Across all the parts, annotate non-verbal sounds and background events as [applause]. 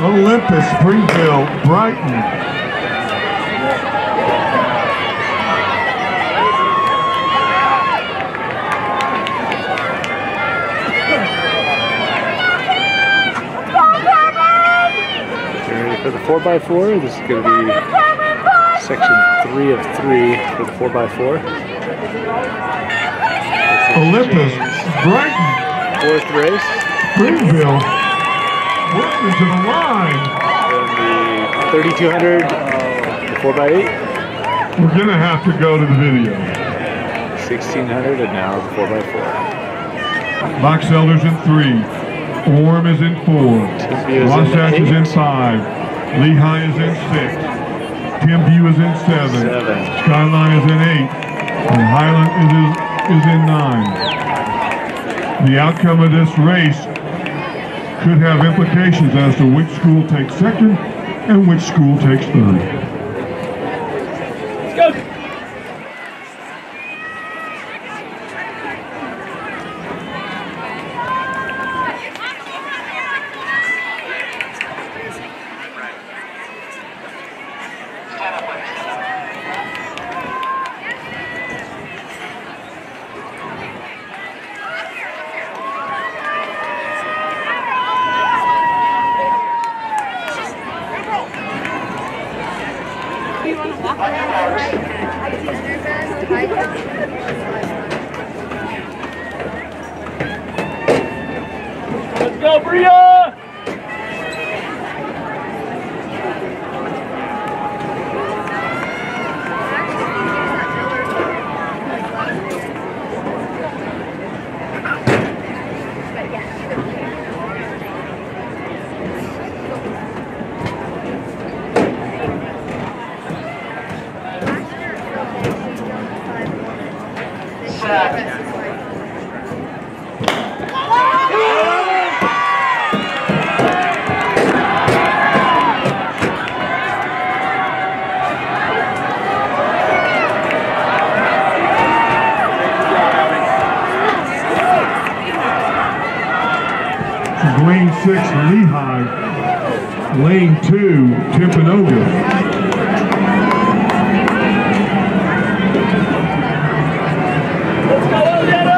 Olympus, Springfield, Brighton. For the 4x4? This is going to be section 3 of 3 for the 4x4. Olympus, Brighton, Fourth race. Springfield. Working to the line. And the 3200, the 4x8, We're gonna have to go to the video. 1600, and now the 4x4. Box Elders in three. Orem is in four. View is in Wasatch is in five. Lehi is in six. Timpview is in seven. Seven. Skyline is in eight. And Highland is, is in nine. The outcome of this race could have implications as to which school takes second and which school takes third. Let's go, Bria! This is lane six, Lehi. Lane two, Timpanogos. Let's go, Odetta!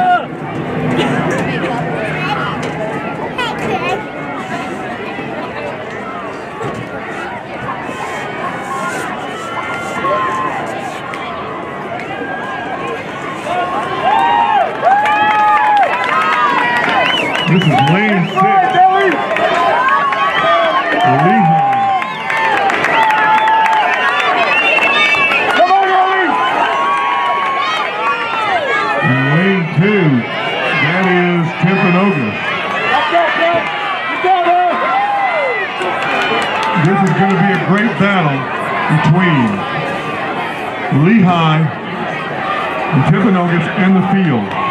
This is lane six, Lehi. Come on, Ellie! And lane two, that is Timpanogos. Let's go, Clint! You got her! This is going to be a great battle between Lehi and Timpanogos and the field.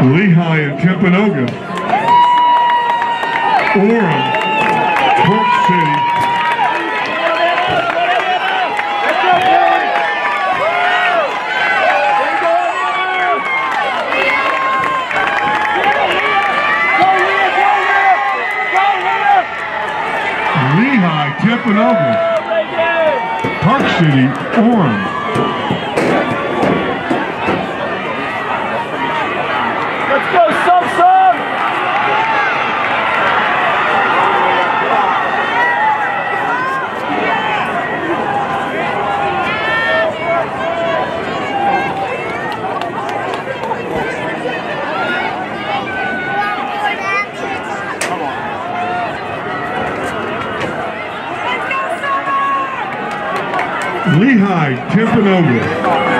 Lehi and Timpanogos. Orem, Park City! Lehi, Timpanogos, Park City, Orem. Let's go, sub sub! Lehi, Timpanogos,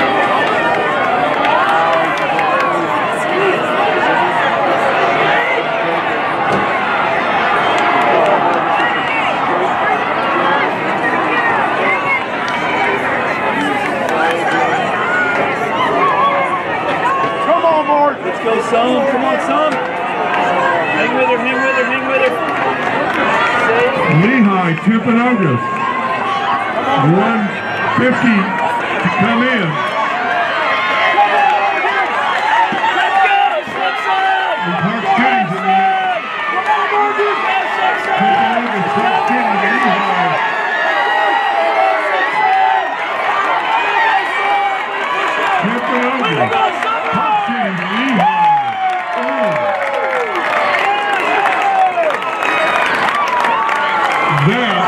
Sum! Come on, Sum! Hang with her, hang with her, hang with her! Lehi Timpanogos. 150 to come in. Let's go, Sum Sum! And Park City's in the next. Come on, Marcus! Go, Sum Sum! Timpanogos, Park City, Lehi. Timpanogos, Go, Sum Park City, Lehi. Oh. That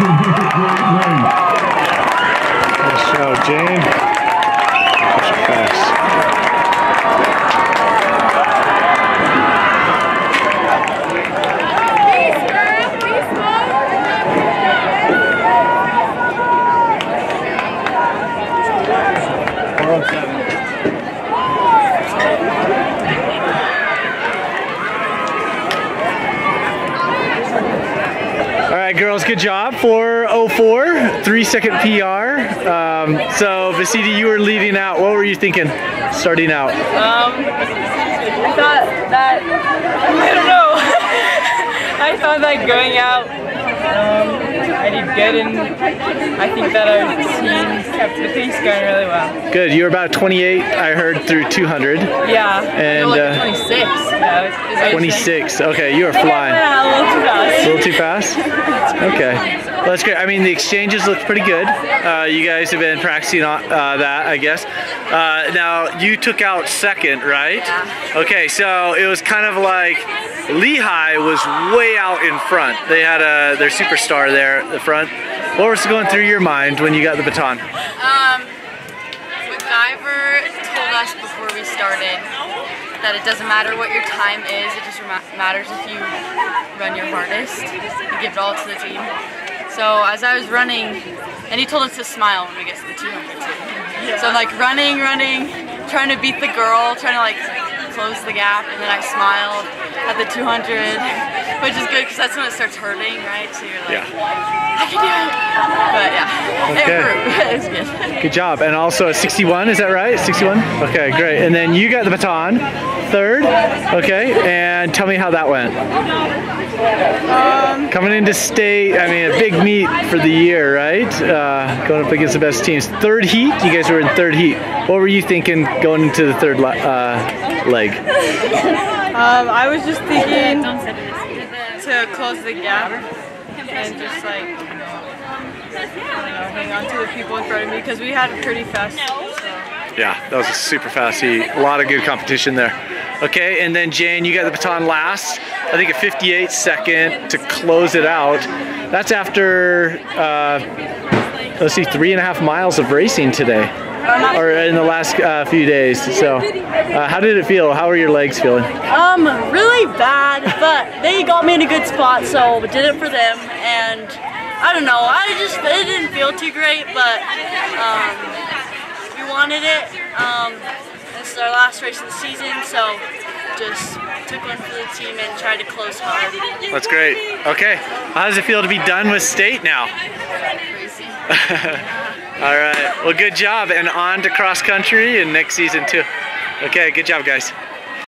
was a great race. Nice show, Jane. Push it fast. Please, girl, please smoke. All right, girls, good job. 404, three second PR. Um, so, Vasiti, you were leading out. What were you thinking starting out? Um, I thought that I don't know. [laughs] I thought that going out, um, I did good, and I think that kept the pace going really well. Good. You were about 28, I heard, through 200. Yeah. And like uh, 26. Yeah, it was- it was 26. Okay, you were flying. Yeah, a little too fast. A little too fast? Okay. Well, that's great. I mean, the exchanges look pretty good. Uh, you guys have been practicing on uh, that, I guess. Uh, now, you took out second, right? Yeah. Okay, so it was kind of like Lehi was way out in front. They had a, their superstar there at the front. What was going through your mind when you got the baton? Um, MacGyver told us before we started that it doesn't matter what your time is, it just matters if you run your hardest. You give it all to the team. So as I was running, and he told us to smile when we get to the 200 too. So I'm like running, running, trying to beat the girl, trying to like close the gap, and then I smiled at the 200, which is good because that's when it starts hurting, right? So you're like, I can do it. But yeah, [laughs] Okay. it [laughs] it's good. Good job. And also a 61, is that right? 61? Okay, great. And then you got the baton, third. Okay, and tell me how that went. Coming into state, I mean, a big meet for the year, right? Uh, going up against the best teams. Third heat, you guys were in third heat. What were you thinking going into the third uh, leg? [laughs] Um, I was just thinking to close the gap and just like, don't know, hang on to the people in front of me because we had a pretty fast. So. Yeah, that was a super fast heat. A lot of good competition there. Okay, and then Jane, you got the baton last. I think a 58 second to close it out. That's after, uh, let's see, three and a half miles of racing today, or in the last uh, few days. So, uh, how did it feel? How are your legs feeling? Um, really bad, but they got me in a good spot, so we did it for them. And I don't know, I just it didn't feel too great, but um, we wanted it. Um, this is our last race of the season, so just took one for the team and tried to close hard. That's great. Okay, how does it feel to be done with state now? [laughs] [laughs] All right. Well, good job, and on to cross country and next season too. Okay, good job, guys.